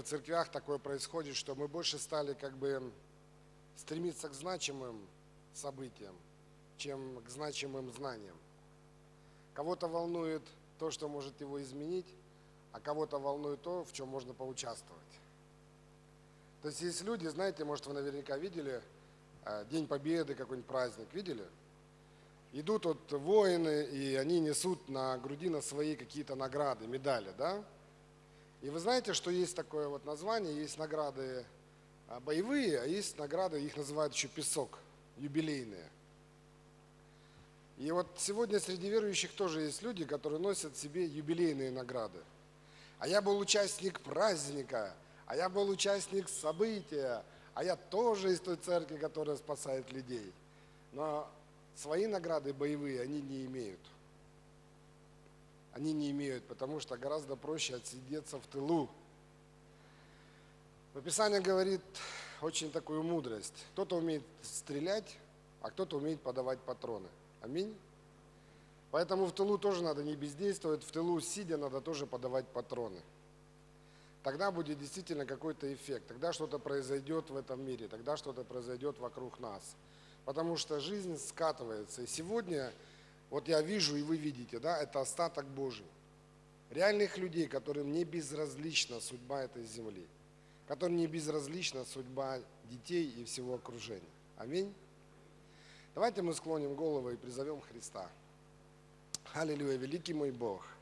в церквях такое происходит, что мы больше стали как бы стремиться к значимым событиям, чем к значимым знаниям. Кого-то волнует то, что может его изменить, а кого-то волнует то, в чем можно поучаствовать. То есть есть люди, знаете, может вы наверняка видели, э, День Победы, какой-нибудь праздник, видели? Идут вот воины, и они несут на груди на свои какие-то награды, медали, да? И вы знаете, что есть такое вот название, есть награды а, боевые, а есть награды, их называют еще песок, юбилейные. И вот сегодня среди верующих тоже есть люди, которые носят себе юбилейные награды. А я был участник праздника, а я был участник события, а я тоже из той церкви, которая спасает людей. Но свои награды боевые они не имеют – они не имеют, потому что гораздо проще отсидеться в тылу. Писание говорит очень такую мудрость. Кто-то умеет стрелять, а кто-то умеет подавать патроны. Аминь. Поэтому в тылу тоже надо не бездействовать, в тылу сидя надо тоже подавать патроны. Тогда будет действительно какой-то эффект, тогда что-то произойдет в этом мире, тогда что-то произойдет вокруг нас. Потому что жизнь скатывается. И сегодня вот я вижу и вы видите, да, это остаток Божий. Реальных людей, которым не безразлична судьба этой земли, которым не безразлична судьба детей и всего окружения. Аминь. Давайте мы склоним голову и призовем Христа. Аллилуйя, великий мой Бог –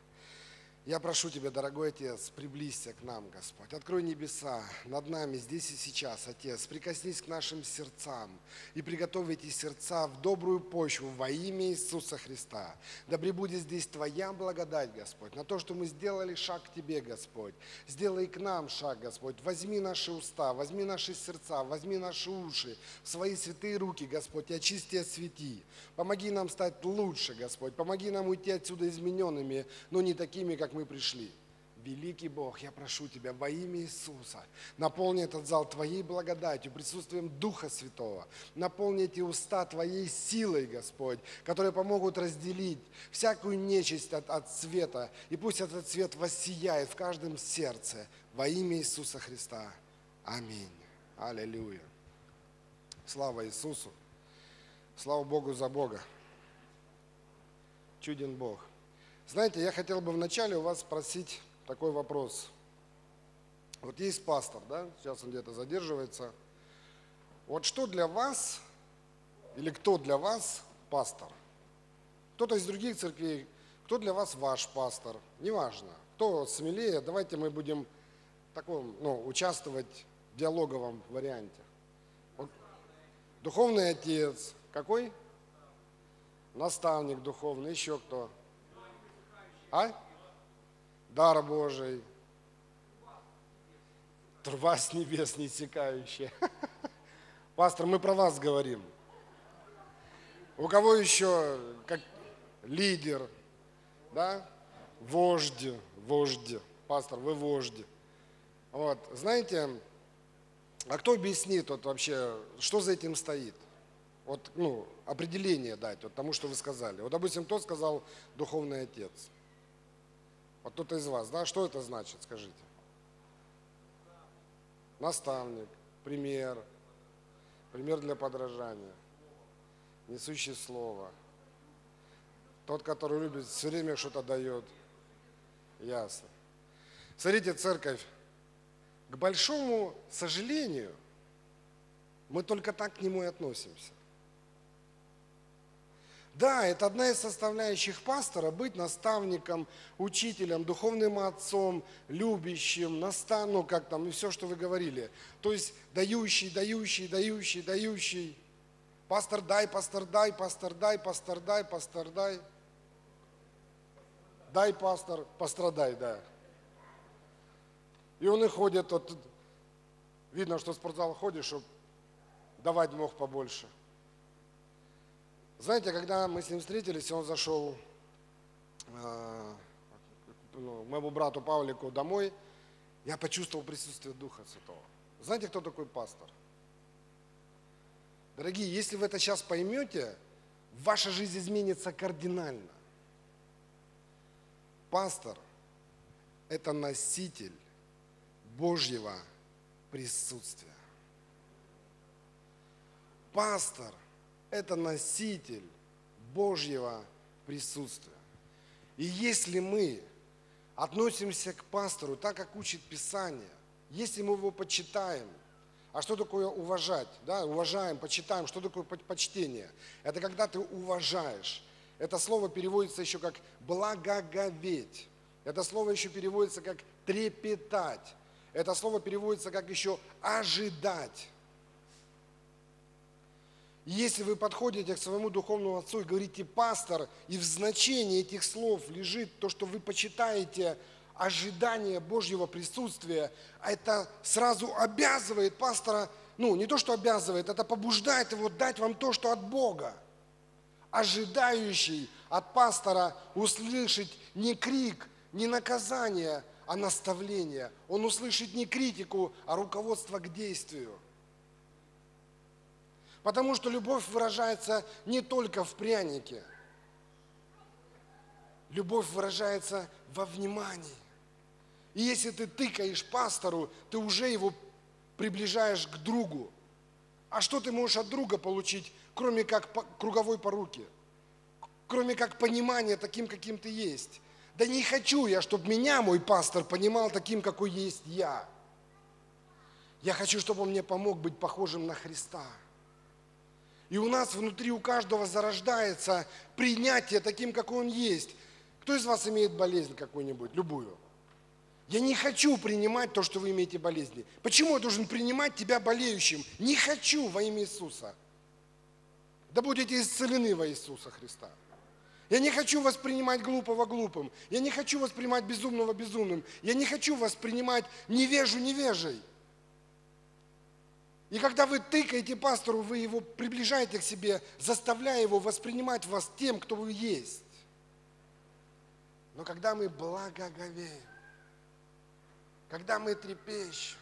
я прошу Тебя, дорогой Отец, приблизься к нам, Господь. Открой небеса над нами здесь и сейчас, Отец. Прикоснись к нашим сердцам и приготовь эти сердца в добрую почву во имя Иисуса Христа. Да пребудет здесь Твоя благодать, Господь, на то, что мы сделали шаг к Тебе, Господь. Сделай к нам шаг, Господь. Возьми наши уста, возьми наши сердца, возьми наши уши в свои святые руки, Господь, и очисти, освети. Помоги нам стать лучше, Господь. Помоги нам уйти отсюда измененными, но не такими, как мы пришли. Великий Бог, я прошу Тебя во имя Иисуса, наполни этот зал Твоей благодатью, присутствием Духа Святого. Наполни эти уста Твоей силой, Господь, которые помогут разделить всякую нечисть от, от света. И пусть этот свет воссияет в каждом сердце во имя Иисуса Христа. Аминь. Аллилуйя. Слава Иисусу. Слава Богу за Бога. Чуден Бог. Знаете, я хотел бы вначале у вас спросить такой вопрос. Вот есть пастор, да, сейчас он где-то задерживается. Вот что для вас, или кто для вас пастор? Кто-то из других церквей, кто для вас ваш пастор? Неважно. Кто смелее, давайте мы будем таком, ну, участвовать в диалоговом варианте. Вот, духовный отец, какой? Наставник духовный, еще кто? А? Дар Божий. Труба с небес не текающая. Пастор, мы про вас говорим. У кого еще как лидер, да? Вождь, вождь. Пастор, вы вождь. Вот, знаете, а кто объяснит вот вообще, что за этим стоит? Вот, ну, определение дать вот тому, что вы сказали. Вот, допустим, кто сказал духовный отец? Вот кто-то из вас, да, что это значит, скажите? Наставник, пример, пример для подражания, несущий слово. Тот, который любит, все время что-то дает. Ясно. Смотрите, церковь, к большому сожалению, мы только так к нему и относимся. Да, это одна из составляющих пастора, быть наставником, учителем, духовным отцом, любящим, настав, ну как там, и все, что вы говорили. То есть дающий, дающий, дающий, дающий. Пастор дай, пастор дай, пастор дай, пастор дай, пастор дай. Дай, пастор, пострадай, да. И он и ходит, вот, видно, что в спортзал ходишь, чтобы давать мог побольше. Знаете, когда мы с ним встретились, он зашел э, ну, моему брату Павлику домой, я почувствовал присутствие Духа Святого. Знаете, кто такой пастор? Дорогие, если вы это сейчас поймете, ваша жизнь изменится кардинально. Пастор – это носитель Божьего присутствия. Пастор – это носитель Божьего присутствия. И если мы относимся к пастору так, как учит Писание, если мы его почитаем, а что такое уважать? Да, уважаем, почитаем. Что такое почтение? Это когда ты уважаешь. Это слово переводится еще как благоговеть. Это слово еще переводится как трепетать. Это слово переводится как еще ожидать. Если вы подходите к своему духовному отцу и говорите «пастор», и в значении этих слов лежит то, что вы почитаете ожидание Божьего присутствия, а это сразу обязывает пастора, ну не то, что обязывает, это побуждает его дать вам то, что от Бога. Ожидающий от пастора услышать не крик, не наказание, а наставление. Он услышит не критику, а руководство к действию – Потому что любовь выражается не только в прянике. Любовь выражается во внимании. И если ты тыкаешь пастору, ты уже его приближаешь к другу. А что ты можешь от друга получить, кроме как круговой поруки? Кроме как понимания таким, каким ты есть? Да не хочу я, чтобы меня мой пастор понимал таким, какой есть я. Я хочу, чтобы он мне помог быть похожим на Христа. И у нас внутри у каждого зарождается принятие таким, какой он есть. Кто из вас имеет болезнь какую-нибудь, любую? Я не хочу принимать то, что вы имеете болезни. Почему я должен принимать тебя болеющим? Не хочу во имя Иисуса. Да будете исцелены во Иисуса Христа. Я не хочу воспринимать глупого глупым. Я не хочу воспринимать безумного безумным. Я не хочу воспринимать невежу невежей. И когда вы тыкаете пастору, вы его приближаете к себе, заставляя его воспринимать вас тем, кто вы есть. Но когда мы благоговеем, когда мы трепещем,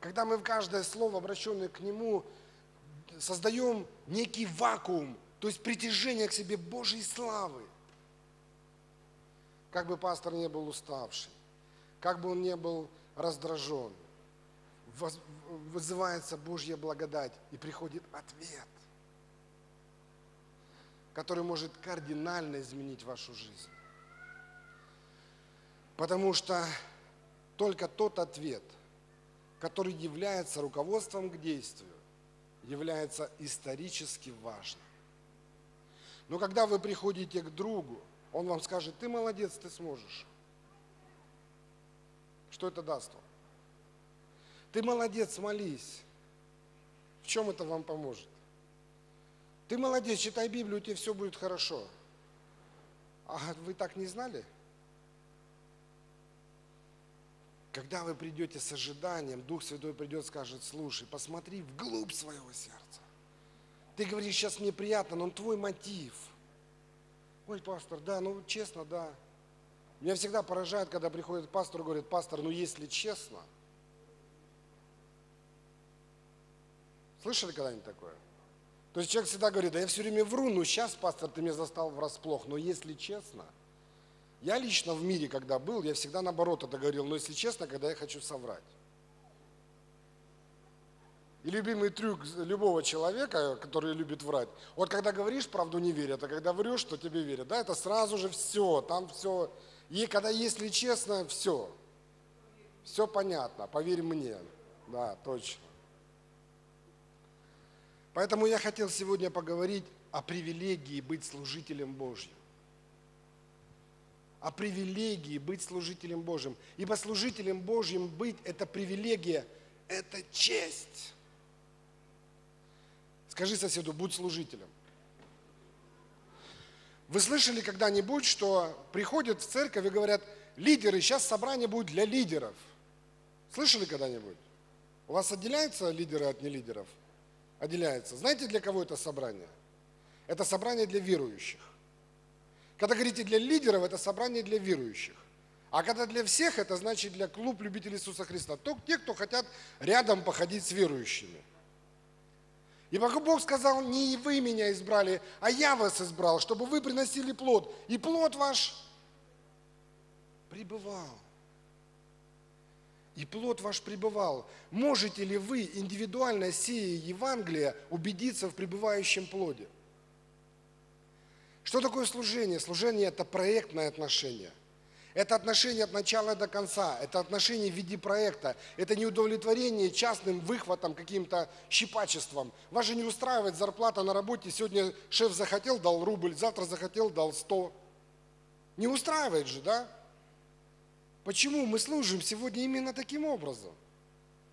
когда мы в каждое слово, обращенное к Нему, создаем некий вакуум, то есть притяжение к себе Божьей славы, как бы пастор не был уставший, как бы он не был раздражен – вызывается Божья благодать и приходит ответ, который может кардинально изменить вашу жизнь. Потому что только тот ответ, который является руководством к действию, является исторически важным. Но когда вы приходите к другу, он вам скажет, ты молодец, ты сможешь. Что это даст вам? Ты молодец, молись. В чем это вам поможет? Ты молодец, читай Библию, у тебя все будет хорошо. А вы так не знали? Когда вы придете с ожиданием, Дух Святой придет, скажет, слушай, посмотри вглубь своего сердца. Ты говоришь, сейчас мне приятно, но твой мотив. Ой, пастор, да, ну честно, да. Меня всегда поражает, когда приходит пастор и говорит, пастор, ну если честно – Слышали когда-нибудь такое? То есть человек всегда говорит, да я все время вру, ну сейчас, пастор, ты меня застал врасплох. Но если честно, я лично в мире, когда был, я всегда наоборот это говорил, но если честно, когда я хочу соврать. И любимый трюк любого человека, который любит врать, вот когда говоришь, правду не верят, а когда врешь, то тебе верят. Да, это сразу же все, там все. И когда, если честно, все. Все понятно, поверь мне. Да, точно. Поэтому я хотел сегодня поговорить о привилегии быть служителем Божьим. О привилегии быть служителем Божьим. Ибо служителем Божьим быть – это привилегия, это честь. Скажи соседу, будь служителем. Вы слышали когда-нибудь, что приходят в церковь и говорят, лидеры, сейчас собрание будет для лидеров. Слышали когда-нибудь? У вас отделяются лидеры от нелидеров? Отделяется. Знаете, для кого это собрание? Это собрание для верующих. Когда говорите для лидеров, это собрание для верующих. А когда для всех, это значит для клуб любителей Иисуса Христа. То те, кто хотят рядом походить с верующими. И Бог сказал, не вы меня избрали, а я вас избрал, чтобы вы приносили плод. И плод ваш пребывал. И плод ваш пребывал. Можете ли вы, индивидуально сея Евангелие, убедиться в пребывающем плоде? Что такое служение? Служение – это проектное отношение. Это отношение от начала до конца, это отношение в виде проекта, это не удовлетворение частным выхватом, каким-то щипачеством. Вас же не устраивает зарплата на работе, сегодня шеф захотел, дал рубль, завтра захотел, дал сто. Не устраивает же, да? Почему мы служим сегодня именно таким образом?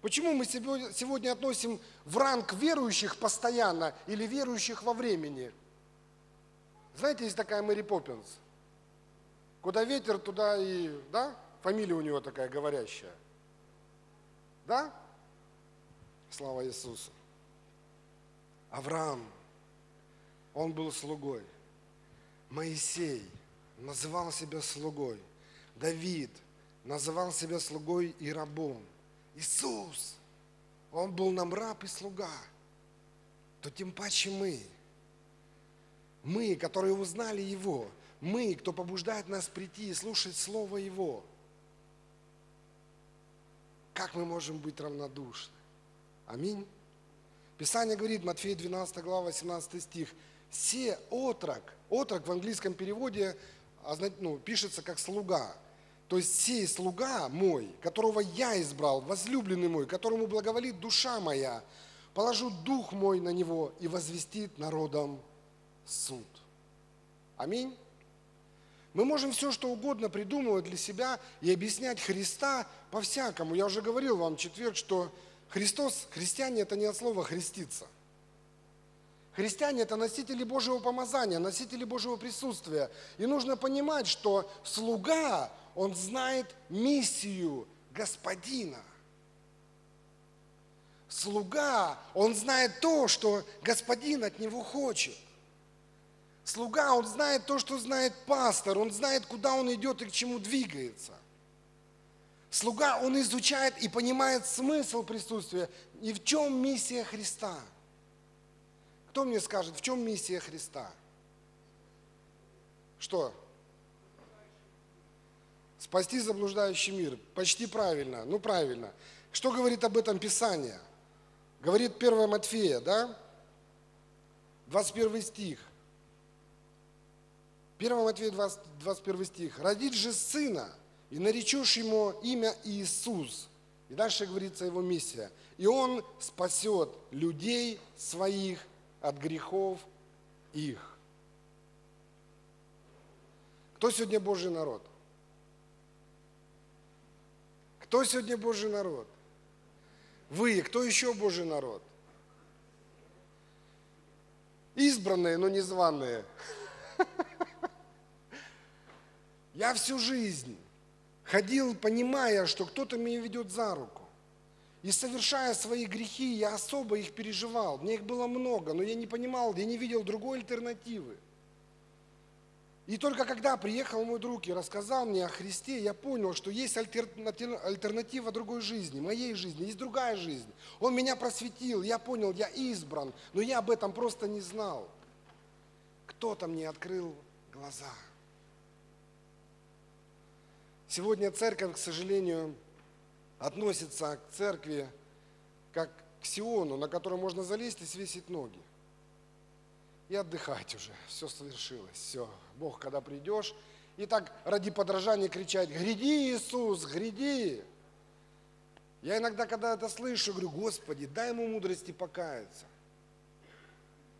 Почему мы сегодня относим в ранг верующих постоянно или верующих во времени? Знаете, есть такая Мэри Поппинс. Куда ветер, туда и, да? Фамилия у него такая говорящая. Да? Слава Иисусу. Авраам, он был слугой. Моисей называл себя слугой. Давид – называл себя слугой и рабом. Иисус, Он был нам раб и слуга, то тем паче мы. Мы, которые узнали Его, мы, кто побуждает нас прийти и слушать Слово Его. Как мы можем быть равнодушны? Аминь. Писание говорит, Матфея 12 глава, 18 стих, «Се отрок», отрок в английском переводе ну, пишется как слуга, то есть сей слуга мой, которого я избрал, возлюбленный мой, которому благоволит душа моя, положу дух мой на него и возвестит народом суд. Аминь. Мы можем все, что угодно придумывать для себя и объяснять Христа по-всякому. Я уже говорил вам в четверг, что Христос, христиане, это не от слова «христиться». Христиане – это носители Божьего помазания, носители Божьего присутствия. И нужно понимать, что слуга, он знает миссию господина. Слуга, он знает то, что господин от него хочет. Слуга, он знает то, что знает пастор, он знает, куда он идет и к чему двигается. Слуга, он изучает и понимает смысл присутствия и в чем миссия Христа. Кто мне скажет, в чем миссия Христа? Что? Спасти заблуждающий мир. Почти правильно. Ну, правильно. Что говорит об этом Писание? Говорит 1 Матфея, да? 21 стих. 1 Матфея 20, 21 стих. «Родит же сына, и наречешь ему имя Иисус». И дальше говорится его миссия. «И он спасет людей своих от грехов их». Кто сегодня Божий народ? Кто сегодня Божий народ? Вы, кто еще Божий народ? Избранные, но не званые. Я всю жизнь ходил, понимая, что кто-то меня ведет за руку. И совершая свои грехи, я особо их переживал. Мне их было много, но я не понимал, я не видел другой альтернативы. И только когда приехал мой друг и рассказал мне о Христе, я понял, что есть альтернатива другой жизни, моей жизни, есть другая жизнь. Он меня просветил, я понял, я избран, но я об этом просто не знал. Кто-то мне открыл глаза. Сегодня церковь, к сожалению, относится к церкви как к Сиону, на который можно залезть и свесить ноги и отдыхать уже. Все совершилось, все. Бог, когда придешь, и так ради подражания кричать, гряди, Иисус, гряди. Я иногда, когда это слышу, говорю, Господи, дай ему мудрости покаяться.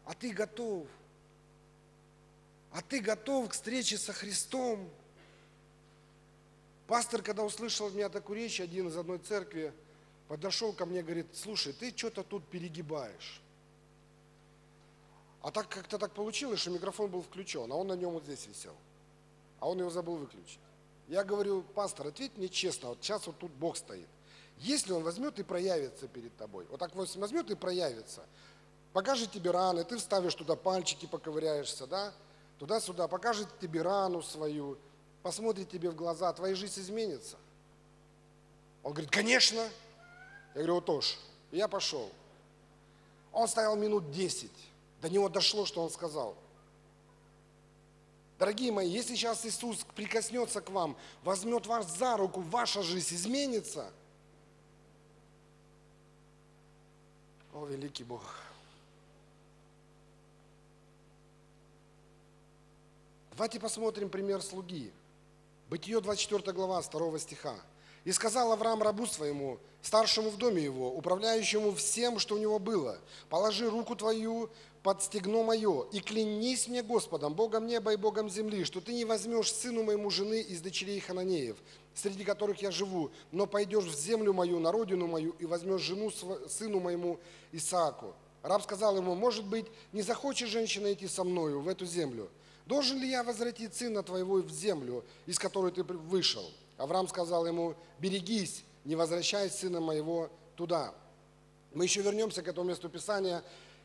А ты готов. А ты готов к встрече со Христом. Пастор, когда услышал от меня такую речь, один из одной церкви, подошел ко мне говорит, слушай, ты что-то тут перегибаешь. А так как-то так получилось, что микрофон был включен, а он на нем вот здесь висел. А он его забыл выключить. Я говорю, пастор, ответь мне честно, вот сейчас вот тут Бог стоит. Если он возьмет и проявится перед тобой, вот так возьмет и проявится, покажет тебе раны, ты вставишь туда пальчики, поковыряешься, да, туда-сюда, покажет тебе рану свою, посмотрит тебе в глаза, твоя жизнь изменится. Он говорит, конечно. Я говорю, вот тоже. Я пошел. Он стоял минут десять. До него дошло, что он сказал. Дорогие мои, если сейчас Иисус прикоснется к вам, возьмет вас за руку, ваша жизнь изменится. О, великий Бог. Давайте посмотрим пример слуги. Бытие 24 глава 2 стиха. «И сказал Авраам рабу своему, старшему в доме его, управляющему всем, что у него было, положи руку твою под стегно мое и клянись мне Господом, Богом неба и Богом земли, что ты не возьмешь сыну моему жены из дочерей Хананеев, среди которых я живу, но пойдешь в землю мою, на родину мою, и возьмешь жену сыну моему Исааку. Раб сказал ему, может быть, не захочешь женщина идти со мною в эту землю? Должен ли я возвратить сына твоего в землю, из которой ты вышел? Авраам сказал ему, берегись, не возвращай сына моего туда. Мы еще вернемся к этому месту Писания,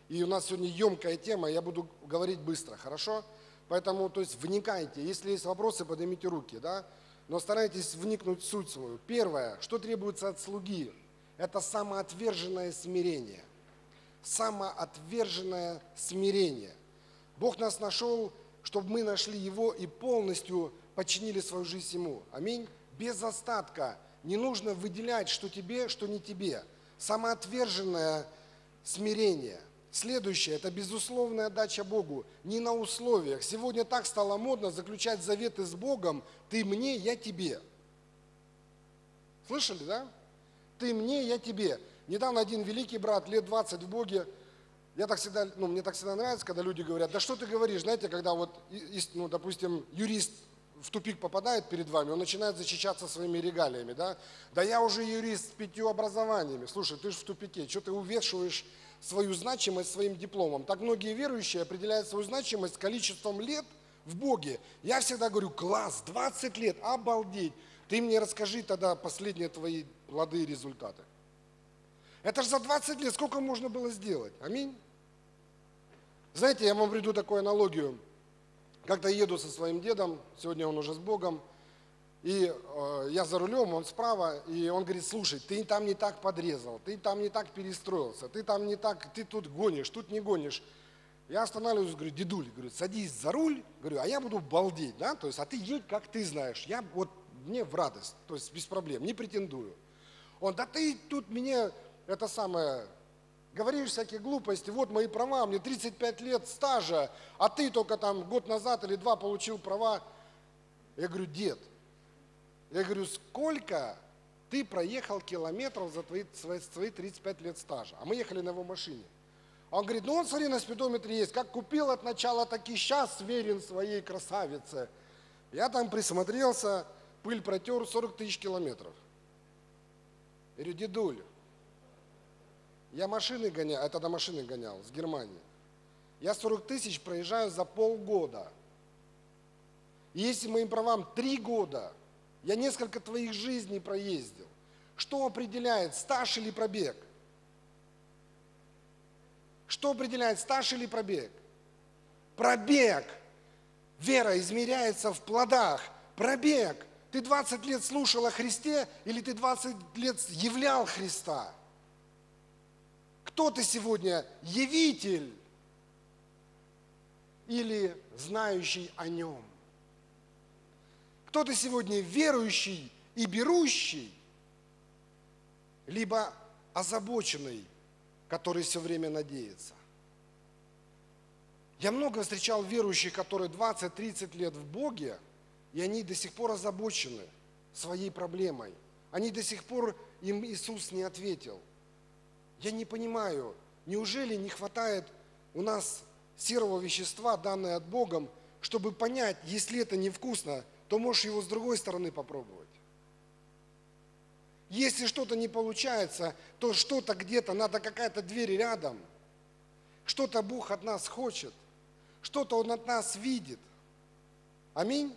и у нас сегодня емкая тема, я буду говорить быстро, хорошо? Поэтому, то есть, вникайте. Если есть вопросы, поднимите руки, да? Но старайтесь вникнуть в суть свою. Первое, что требуется от слуги, это самоотверженное смирение. Самоотверженное смирение. Бог нас нашел, чтобы мы нашли Его и полностью подчинили свою жизнь Ему. Аминь. Без остатка. Не нужно выделять, что тебе, что не тебе. Самоотверженное смирение. Следующее – это безусловная отдача Богу, не на условиях. Сегодня так стало модно заключать заветы с Богом «ты мне, я тебе». Слышали, да? «Ты мне, я тебе». Недавно один великий брат, лет 20 в Боге, я так всегда, ну, мне так всегда нравится, когда люди говорят, да что ты говоришь, знаете, когда вот, ну, допустим, юрист в тупик попадает перед вами, он начинает защищаться своими регалиями, да? Да я уже юрист с пятью образованиями. Слушай, ты же в тупике, что ты увешиваешь свою значимость своим дипломом. Так многие верующие определяют свою значимость количеством лет в Боге. Я всегда говорю, класс, 20 лет, обалдеть. Ты мне расскажи тогда последние твои плоды и результаты. Это же за 20 лет сколько можно было сделать? Аминь. Знаете, я вам приду такую аналогию. Как-то еду со своим дедом, сегодня он уже с Богом, и э, я за рулем, он справа, и он говорит, слушай, ты там не так подрезал, ты там не так перестроился, ты там не так, ты тут гонишь, тут не гонишь. Я останавливаюсь, говорю, дедуль, говорю, садись за руль, говорю, а я буду балдеть, да, то есть, а ты едь, как ты знаешь, я вот, мне в радость, то есть без проблем, не претендую. Он, да ты тут мне, это самое, говоришь всякие глупости, вот мои права, мне 35 лет стажа, а ты только там год назад или два получил права. Я говорю, дед, я говорю, сколько ты проехал километров за твои, свои, свои 35 лет стажа? А мы ехали на его машине. Он говорит, ну он, смотри, на спидометре есть, как купил от начала, так и сейчас верен своей красавице. Я там присмотрелся, пыль протер 40 тысяч километров. Я говорю, дедуль, я машины гонял, это до машины гонял, с Германии. Я 40 тысяч проезжаю за полгода. И если моим правам три года, я несколько твоих жизней проездил. Что определяет, стаж или пробег? Что определяет, стаж или пробег? Пробег. Вера измеряется в плодах. Пробег. Ты 20 лет слушал о Христе или ты 20 лет являл Христа? Кто ты сегодня? Явитель или знающий о нем? Кто ты сегодня верующий и берущий, либо озабоченный, который все время надеется. Я много встречал верующих, которые 20-30 лет в Боге, и они до сих пор озабочены своей проблемой. Они до сих пор, им Иисус не ответил. Я не понимаю, неужели не хватает у нас серого вещества, данное от Богом, чтобы понять, если это невкусно, то можешь его с другой стороны попробовать. Если что-то не получается, то что-то где-то, надо какая-то дверь рядом. Что-то Бог от нас хочет. Что-то Он от нас видит. Аминь.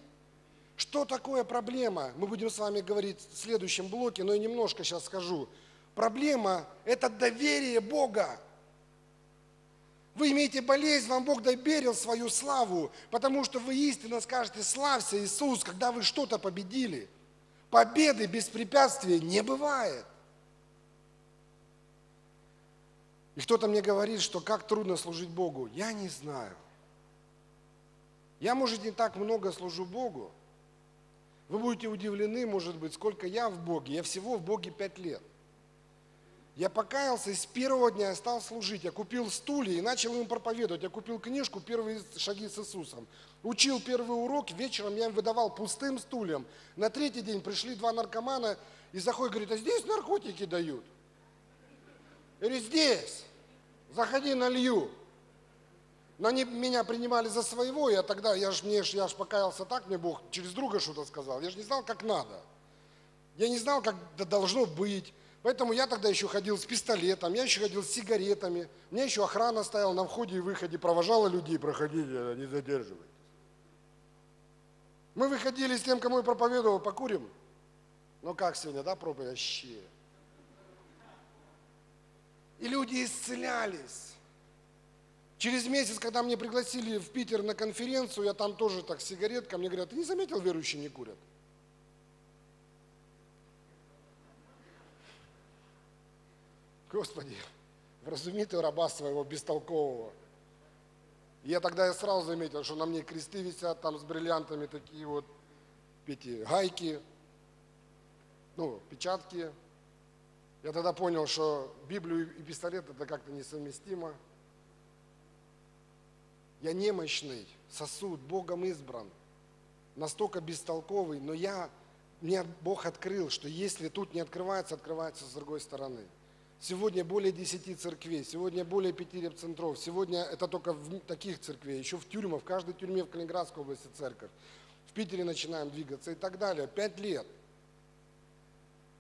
Что такое проблема? Мы будем с вами говорить в следующем блоке, но я немножко сейчас скажу. Проблема – это доверие Бога. Вы имеете болезнь, вам Бог доверил свою славу, потому что вы истинно скажете, славься Иисус, когда вы что-то победили. Победы без препятствия не бывает. И кто-то мне говорит, что как трудно служить Богу. Я не знаю. Я, может, не так много служу Богу. Вы будете удивлены, может быть, сколько я в Боге. Я всего в Боге пять лет. Я покаялся, и с первого дня я стал служить. Я купил стулья и начал им проповедовать. Я купил книжку «Первые шаги с Иисусом». Учил первый урок, вечером я им выдавал пустым стульям. На третий день пришли два наркомана и заходят, говорят, а здесь наркотики дают. Я говорю, здесь, заходи, налью. Но они меня принимали за своего, я тогда, я ж, мне, я ж покаялся так, мне Бог через друга что-то сказал. Я же не знал, как надо. Я не знал, как должно быть. Поэтому я тогда еще ходил с пистолетом, я еще ходил с сигаретами. Меня еще охрана стояла на входе и выходе, провожала людей, проходите, не задерживайтесь. Мы выходили с тем, кому я проповедовал, покурим. Ну как сегодня, да, проповедь? Вообще. И люди исцелялись. Через месяц, когда мне пригласили в Питер на конференцию, я там тоже так с сигареткой, мне говорят, ты не заметил, верующие не курят? Господи, вразуми ты раба своего бестолкового. Я тогда я сразу заметил, что на мне кресты висят там с бриллиантами, такие вот эти гайки, ну, печатки. Я тогда понял, что Библию и пистолет это как-то несовместимо. Я немощный сосуд, Богом избран, настолько бестолковый, но я, мне Бог открыл, что если тут не открывается, открывается с другой стороны. Сегодня более 10 церквей, сегодня более 5 репцентров, сегодня это только в таких церквей, еще в тюрьмах, в каждой тюрьме в Калининградской области церковь. В Питере начинаем двигаться и так далее. Пять лет.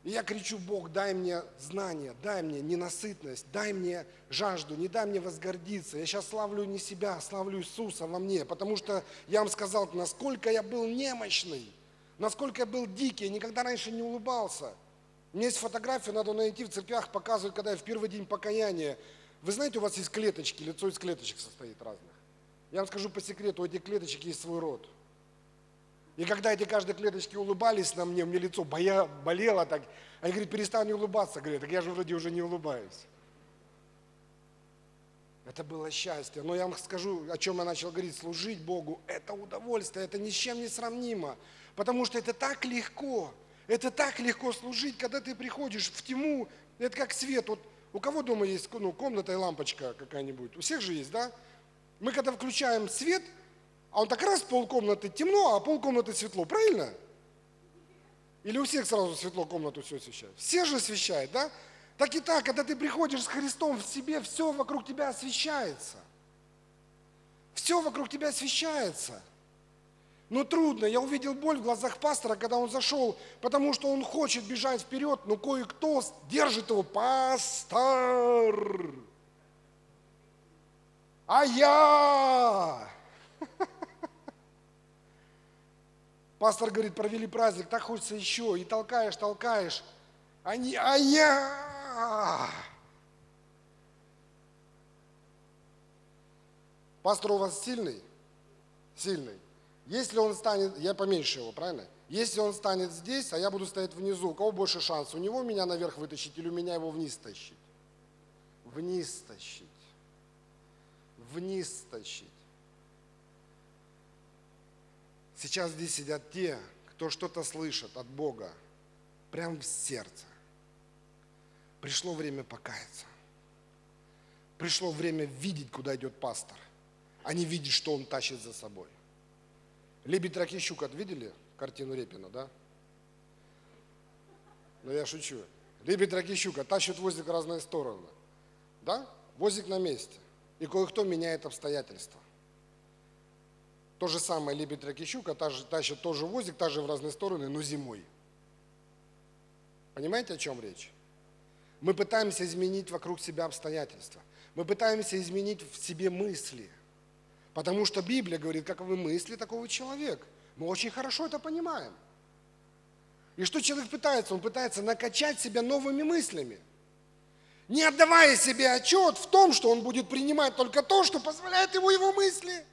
И я кричу, Бог, дай мне знания, дай мне ненасытность, дай мне жажду, не дай мне возгордиться. Я сейчас славлю не себя, славлю Иисуса во мне, потому что я вам сказал, насколько я был немощный, насколько я был дикий, я никогда раньше не улыбался. У меня есть фотография, надо найти в церквях, показывают, когда я в первый день покаяния. Вы знаете, у вас есть клеточки, лицо из клеточек состоит разных. Я вам скажу по секрету, у этих клеточек есть свой род. И когда эти каждой клеточки улыбались на мне, у меня лицо боя, болело так. Они говорят, перестань улыбаться. Говорят, так я же вроде уже не улыбаюсь. Это было счастье. Но я вам скажу, о чем я начал говорить. Служить Богу – это удовольствие, это ни с чем не сравнимо. Потому что это так легко. Это так легко служить, когда ты приходишь в тьму. Это как свет. Вот у кого дома есть ну, комната и лампочка какая-нибудь? У всех же есть, да? Мы когда включаем свет, а он так раз полкомнаты темно, а полкомнаты светло, правильно? Или у всех сразу светло комнату все освещает? Все же освещают, да? Так и так, когда ты приходишь с Христом в себе, все вокруг тебя освещается. Все вокруг тебя освещается. Но трудно. Я увидел боль в глазах пастора, когда он зашел, потому что он хочет бежать вперед, но кое-кто держит его. Пастор! А я! Пастор говорит, провели праздник, так хочется еще. И толкаешь, толкаешь. Они, а я! Пастор у вас сильный? Сильный. Если он станет, я поменьше его, правильно? Если он станет здесь, а я буду стоять внизу, у кого больше шанс? У него меня наверх вытащить или у меня его вниз тащить? Вниз тащить. Вниз тащить. Сейчас здесь сидят те, кто что-то слышит от Бога, прямо в сердце. Пришло время покаяться. Пришло время видеть, куда идет пастор, а не видеть, что он тащит за собой. Лебедь, рак и щука, видели картину Репина, да? Ну я шучу. Лебедь, рак и щука тащат возик в разные стороны. Да? Возик на месте. И кое-кто меняет обстоятельства. То же самое лебедь, рак и щука тащат тоже возик, также в разные стороны, но зимой. Понимаете, о чем речь? Мы пытаемся изменить вокруг себя обстоятельства. Мы пытаемся изменить в себе мысли – Потому что Библия говорит, каковы мысли такого человек. Мы очень хорошо это понимаем. И что человек пытается? Он пытается накачать себя новыми мыслями. Не отдавая себе отчет в том, что он будет принимать только то, что позволяет ему его мысли.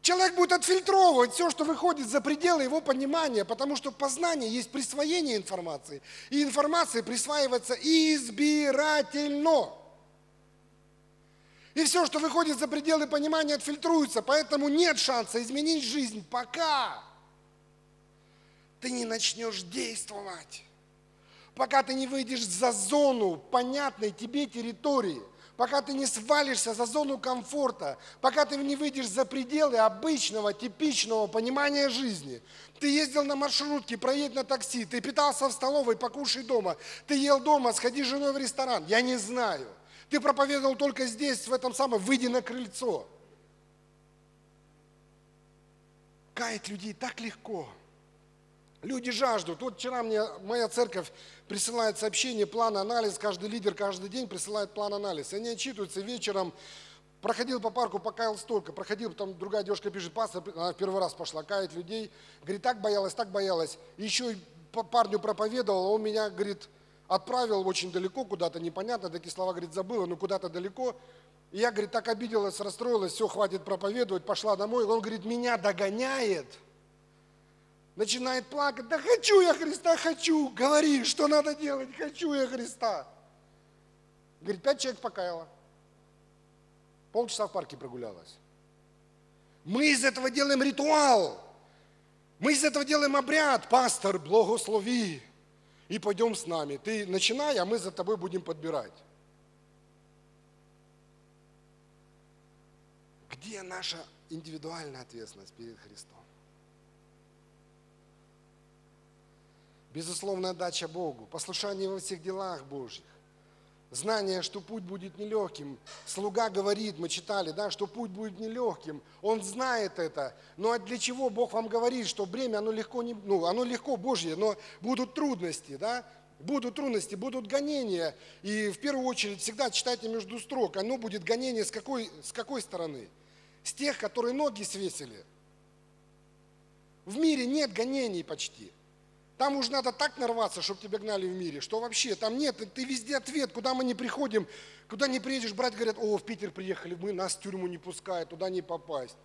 Человек будет отфильтровывать все, что выходит за пределы его понимания, потому что познание есть присвоение информации. И информация присваивается избирательно. И все, что выходит за пределы понимания, отфильтруется. Поэтому нет шанса изменить жизнь, пока ты не начнешь действовать. пока ты не выйдешь за зону понятной тебе территории, пока ты не свалишься за зону комфорта, пока ты не выйдешь за пределы обычного, типичного понимания жизни. Ты ездил на маршрутке, проедь на такси, ты питался в столовой, покушай дома, ты ел дома, сходи с женой в ресторан. Я не знаю. Ты проповедовал только здесь, в этом самом, выйди на крыльцо. Каять людей так легко. Люди жаждут. Вот вчера мне моя церковь присылает сообщение, план, анализ. Каждый лидер каждый день присылает план, анализ. Они отчитываются вечером. Проходил по парку, покаял столько. Проходил, там другая девушка пишет, пастор, она первый раз пошла каять людей. Говорит, так боялась, так боялась. Еще парню проповедовал, он меня, говорит, отправил очень далеко куда-то, непонятно, такие слова, говорит, забыла, но куда-то далеко. И я, говорит, так обиделась, расстроилась, все, хватит проповедовать, пошла домой. Он, говорит, меня догоняет – начинает плакать, да хочу я Христа, хочу, говори, что надо делать, хочу я Христа. Говорит, пять человек покаяло. Полчаса в парке прогулялась. Мы из этого делаем ритуал. Мы из этого делаем обряд. Пастор, благослови. И пойдем с нами. Ты начинай, а мы за тобой будем подбирать. Где наша индивидуальная ответственность перед Христом? безусловная отдача Богу, послушание во всех делах Божьих, знание, что путь будет нелегким. Слуга говорит, мы читали, да, что путь будет нелегким. Он знает это. Но а для чего Бог вам говорит, что бремя, оно легко, не, ну, оно легко Божье, но будут трудности, да? Будут трудности, будут гонения. И в первую очередь всегда читайте между строк. Оно будет гонение с какой, с какой стороны? С тех, которые ноги свесили. В мире нет гонений почти. Там уж надо так нарваться, чтобы тебя гнали в мире, что вообще там нет, ты везде ответ, куда мы не приходим, куда не приедешь, брать, говорят, о, в Питер приехали, мы, нас в тюрьму не пускают, туда не попасть.